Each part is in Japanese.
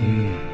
う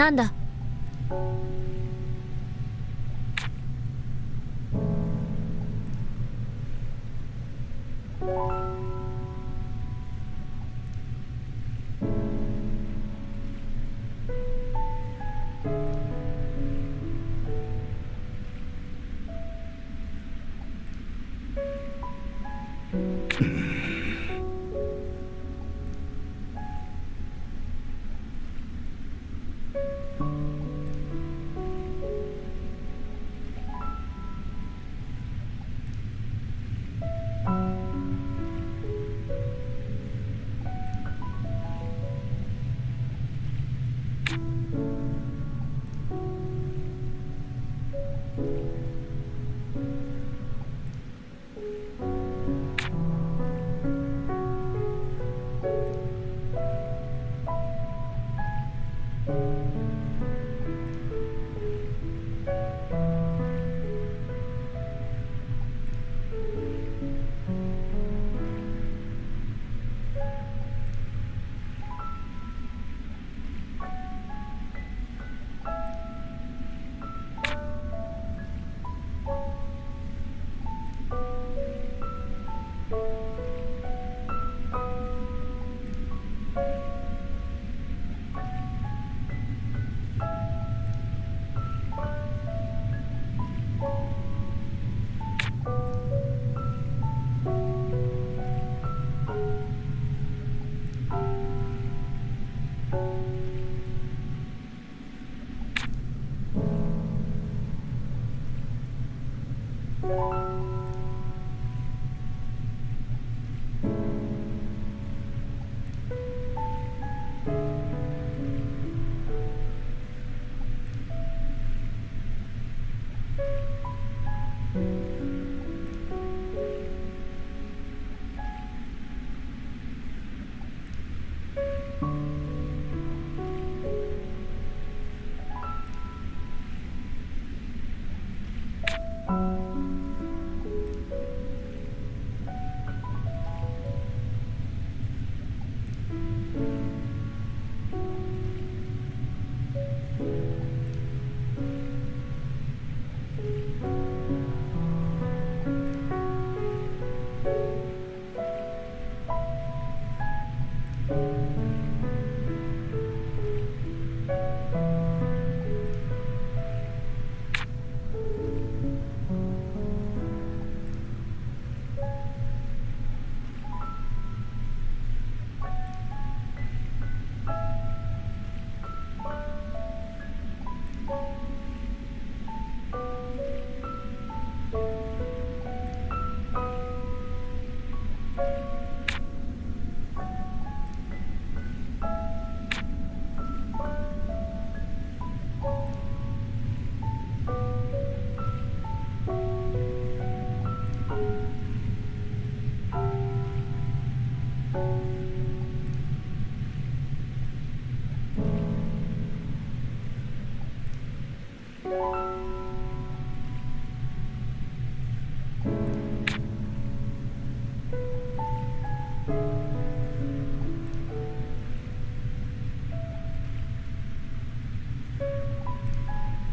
なんだ「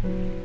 Mm-hmm.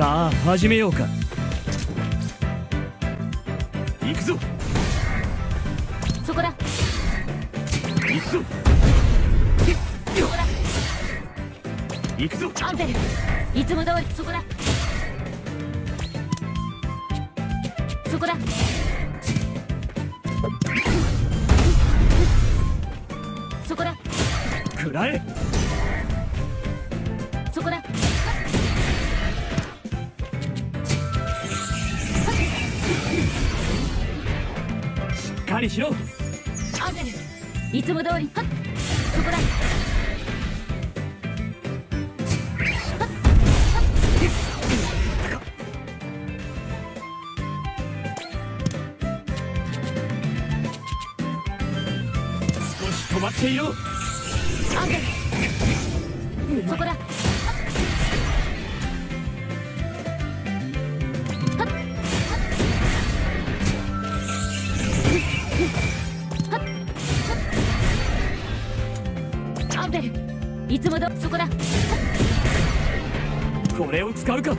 さあ始めようか。行くぞ。そこだ。行くぞ。そこだ。行くぞ。アンベルいつも通りそこだりしろ。アンベルいつも通りはっそこだ少し止まっていろ。アンベルそこだこれを使うか。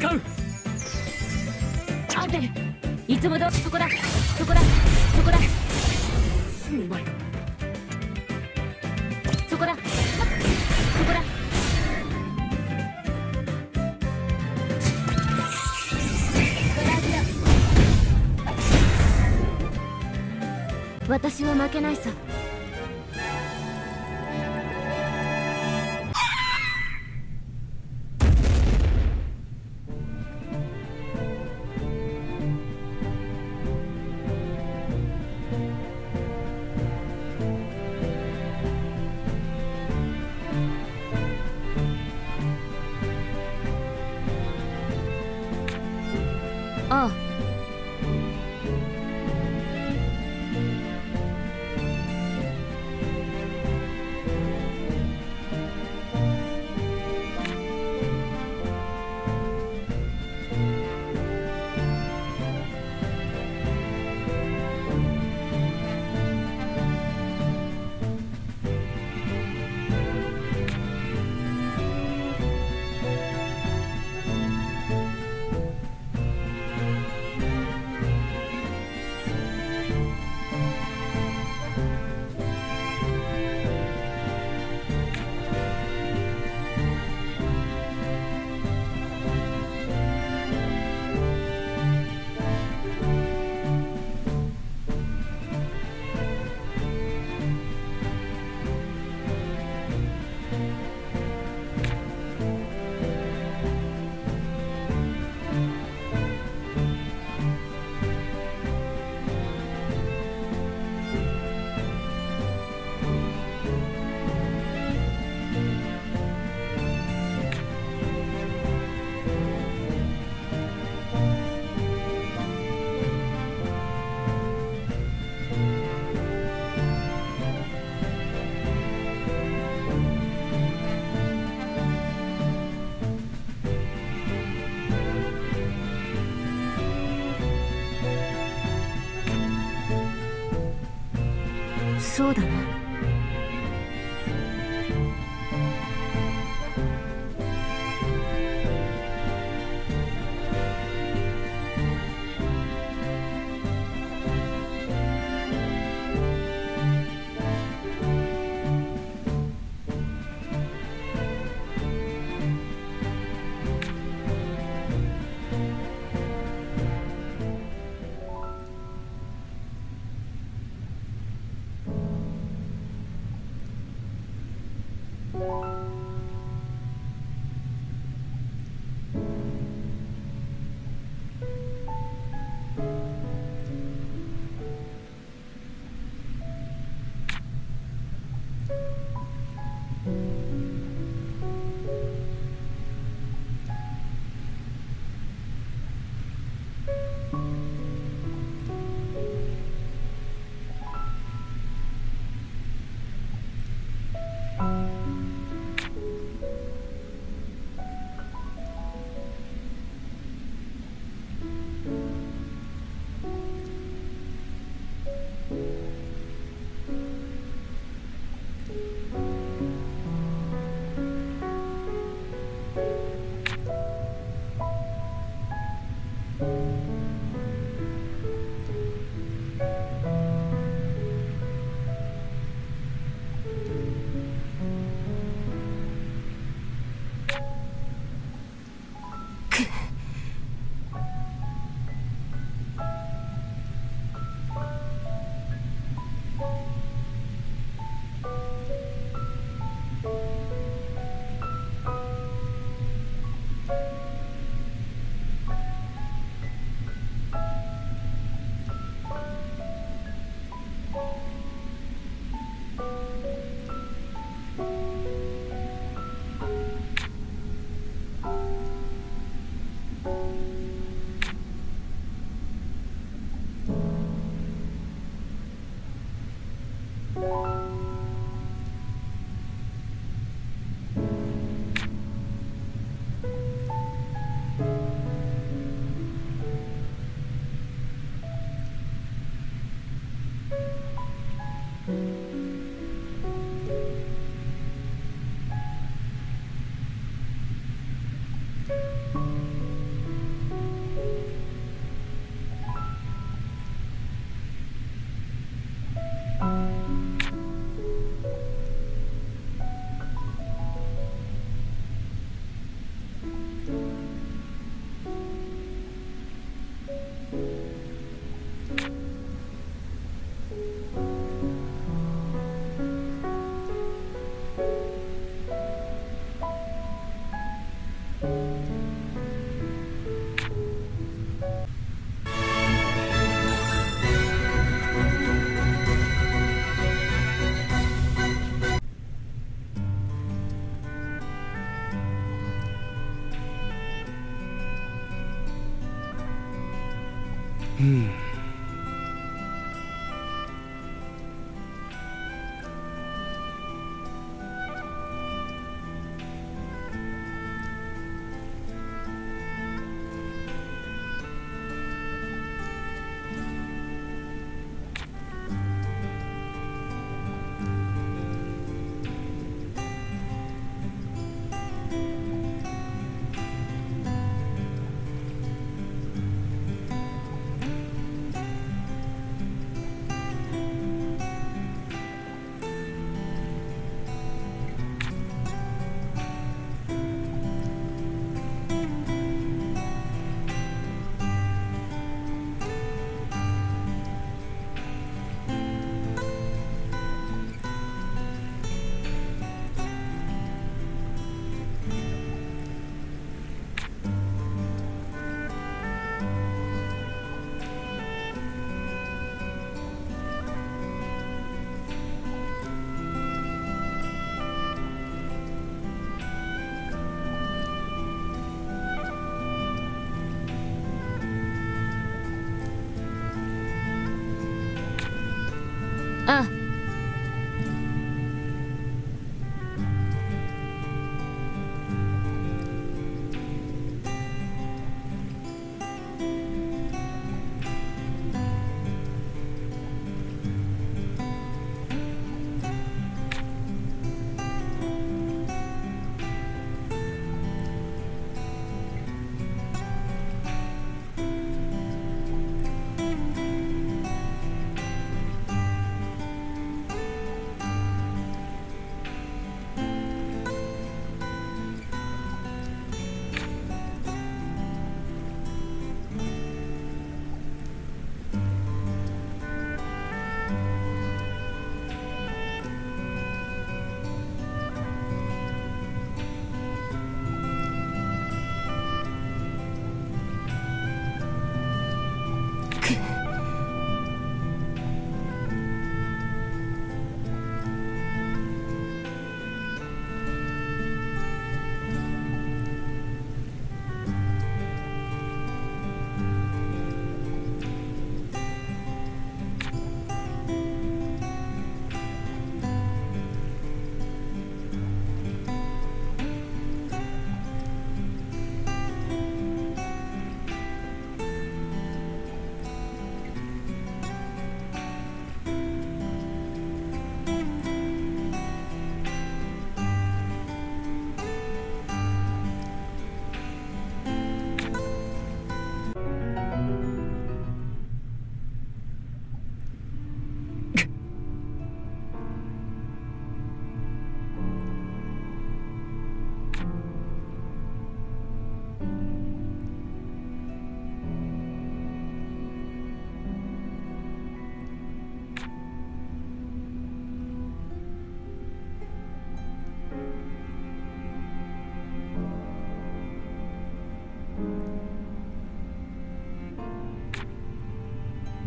使う。アンベルいつもどそこだ。そこだ。そこだ。うまい。そこだ。そこだ。私は負けないさそうだな。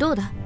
どう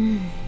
だ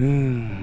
うん。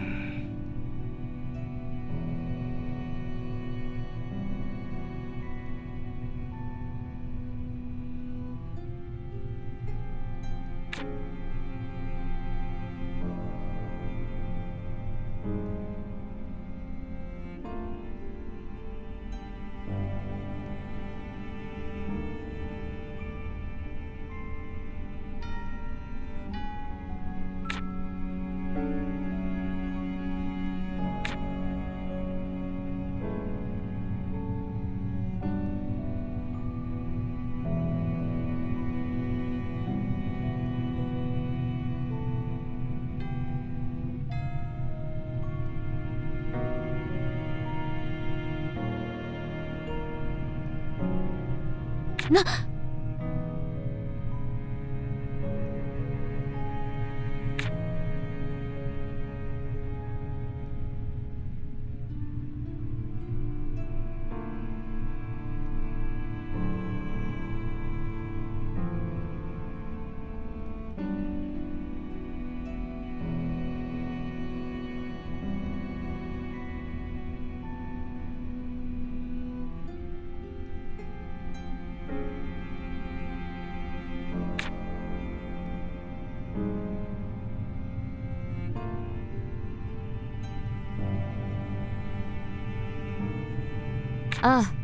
なああ。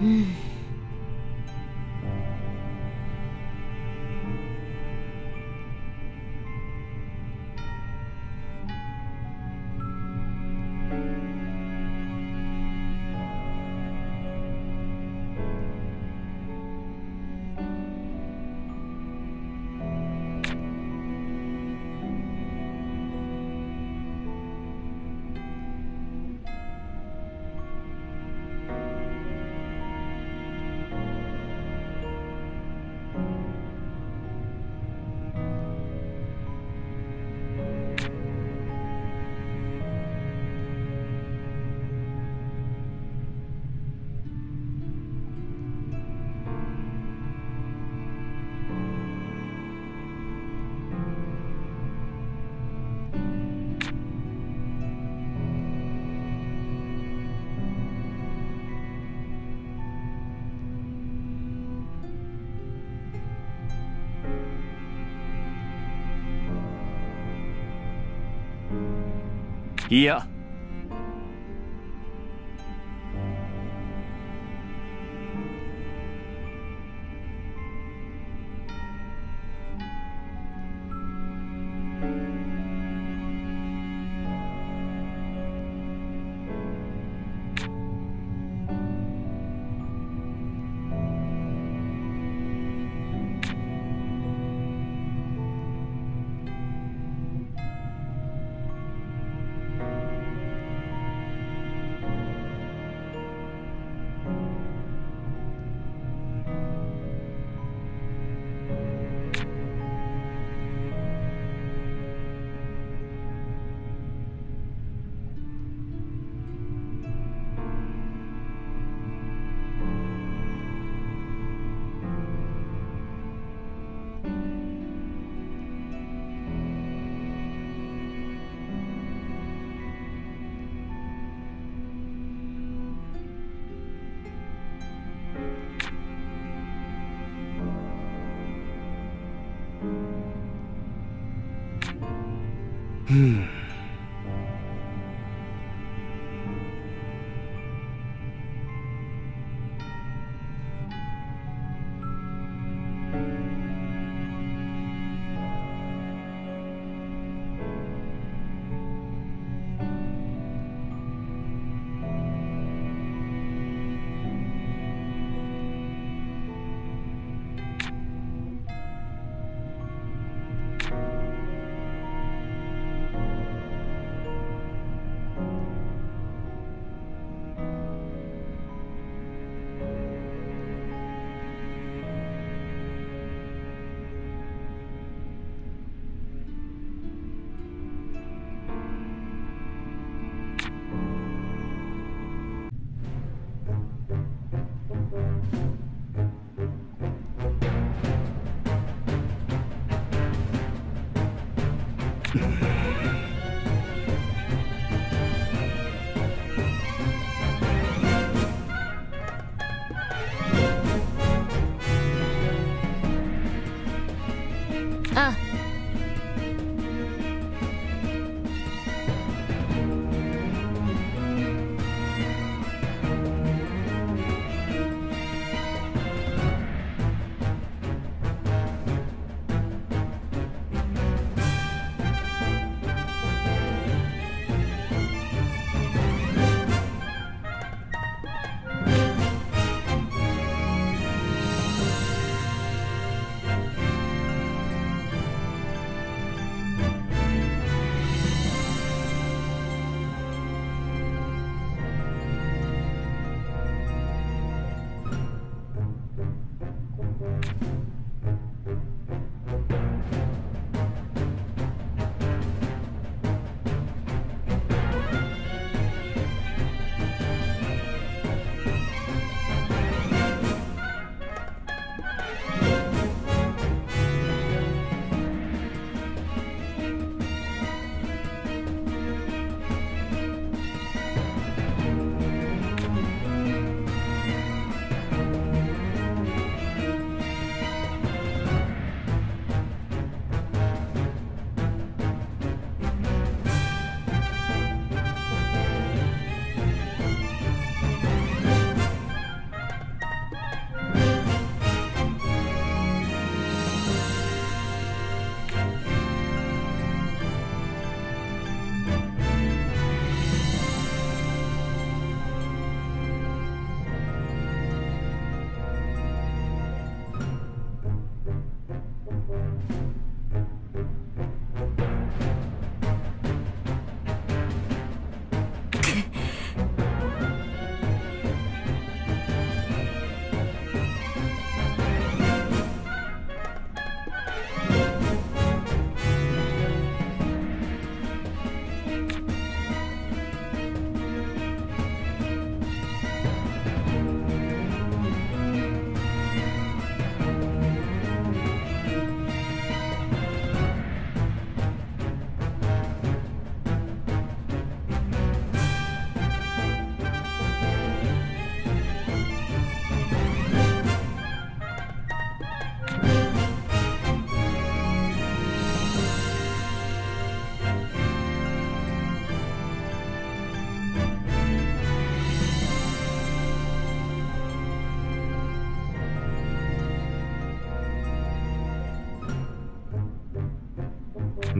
う いやあ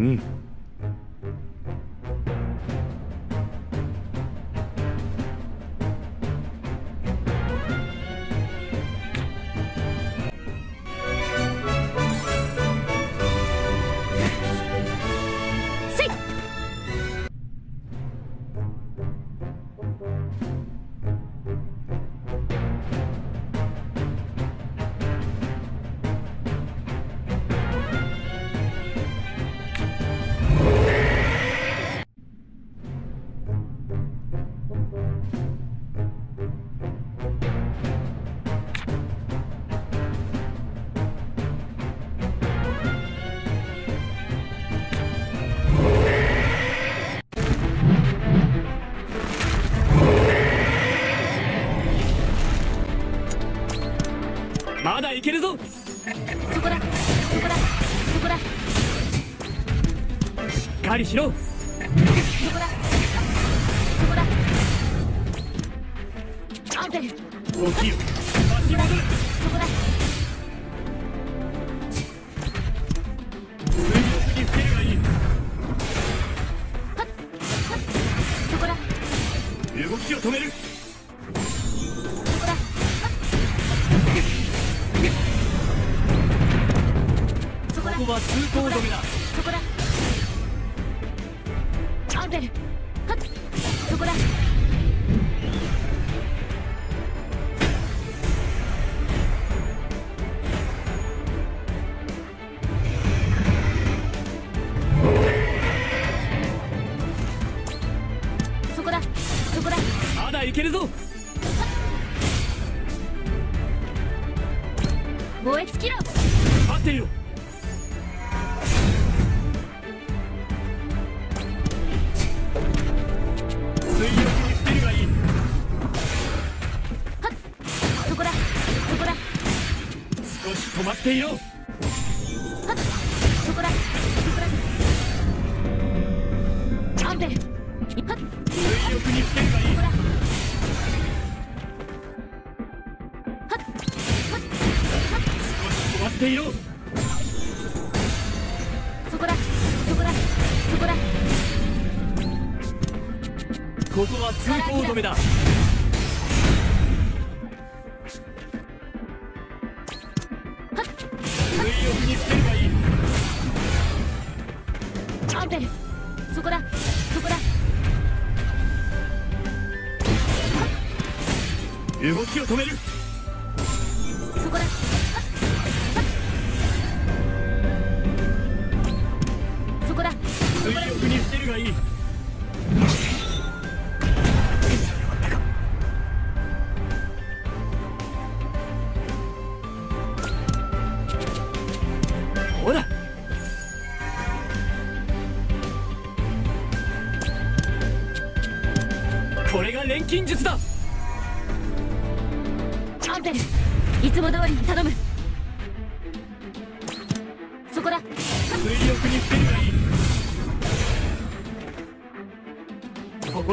うしろだいけるぞ。燃え尽きろ。待ってよ水に捨てるがいい。はっ。そこだ。そこだ。少し止まっていろ。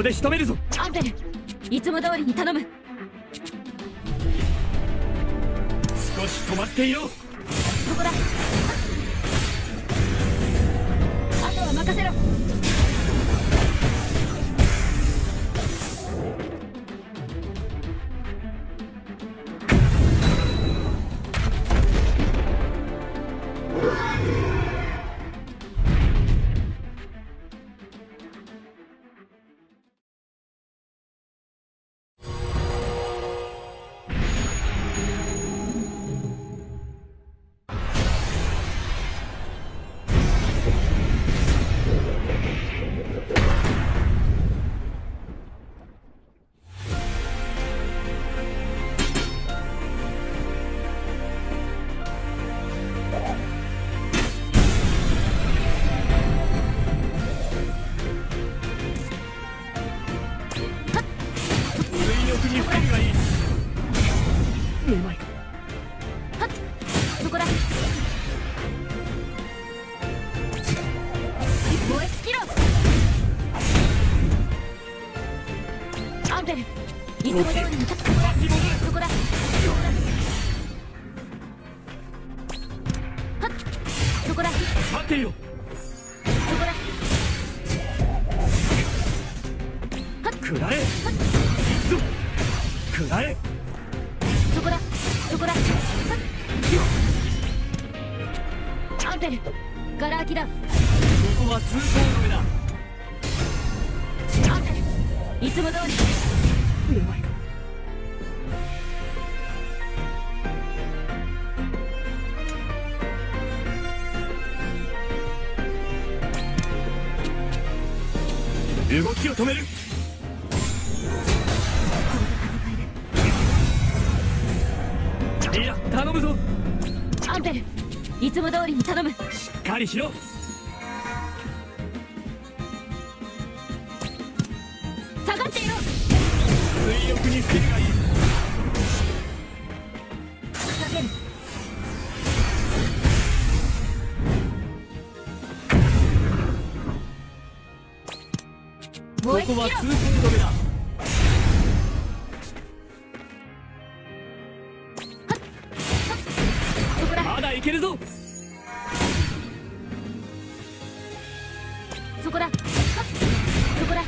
で仕留めるぞ。ンデルいつも通りに頼む。止める。いや頼むぞ。アンペルいつも通りに頼む。しっかりしろ。るぞ。そこだ。そこだ。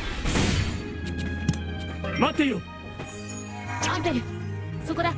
待ってよ。アンテル。そこだ。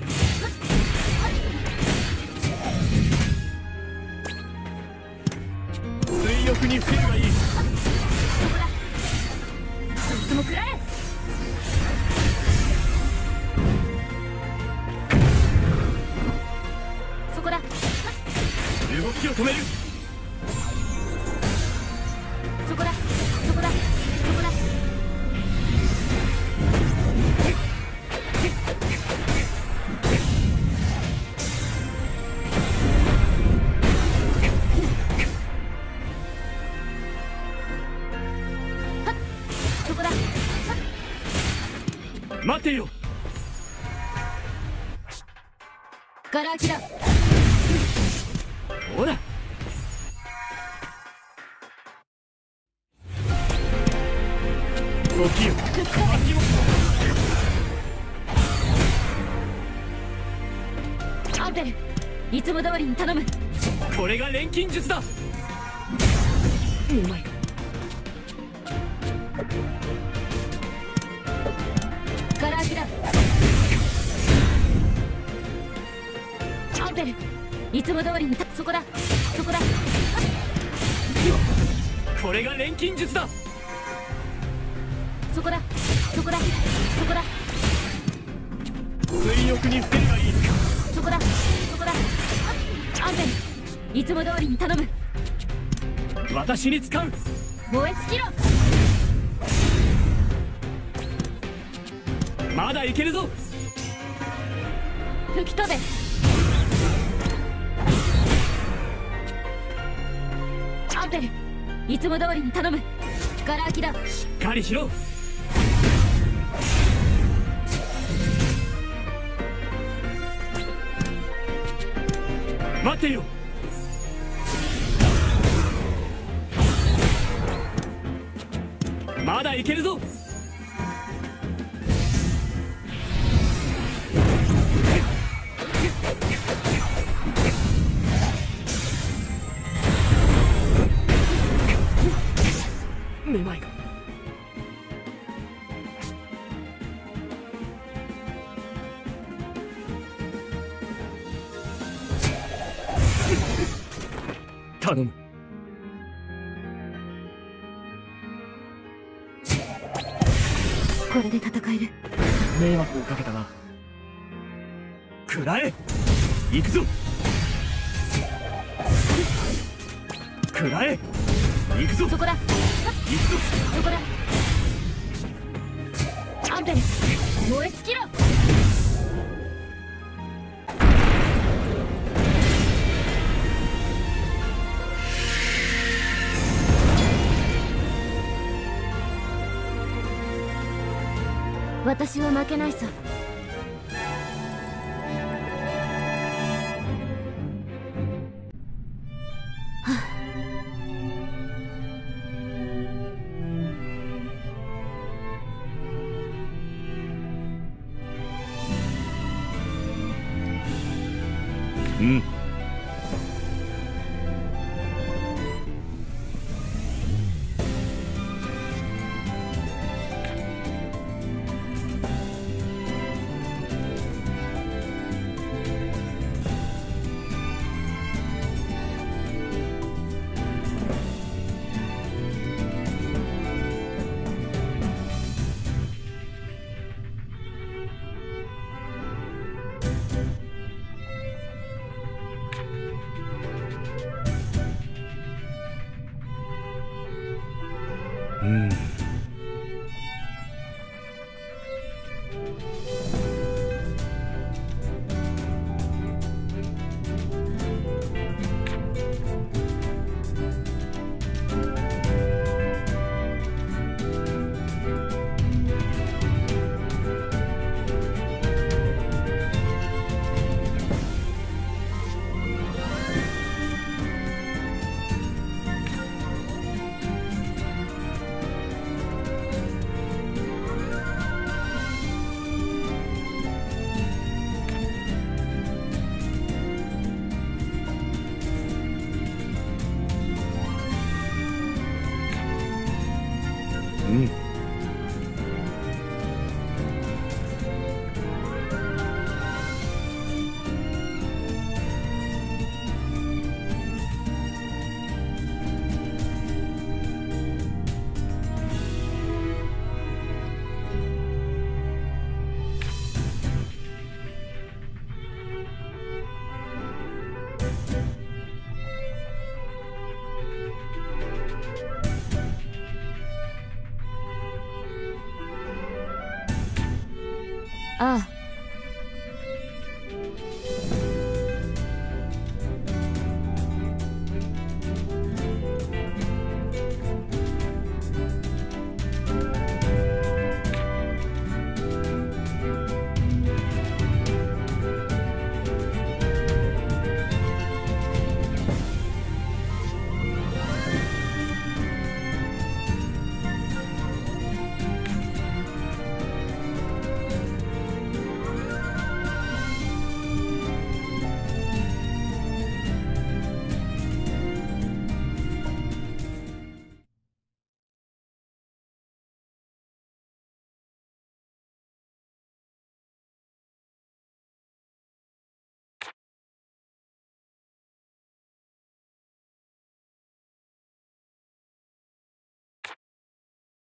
れが錬金術だ。拳に使う。燃え尽きろ。まだいけるぞ。吹き飛べ。ンペル。いつも通りに頼む。ガラ空きだ。しっかりしろ。待てよ。まだいけるぞ私は負けないさ。